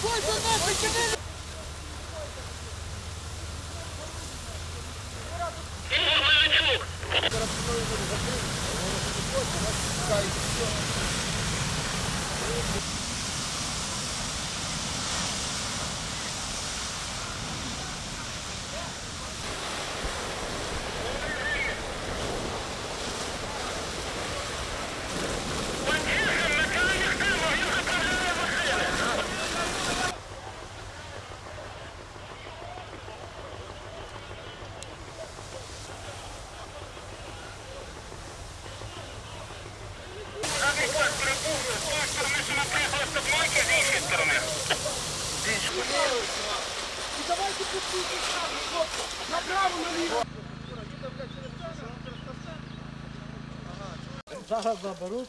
Сколько нахуй тянули? Зараз заберуть.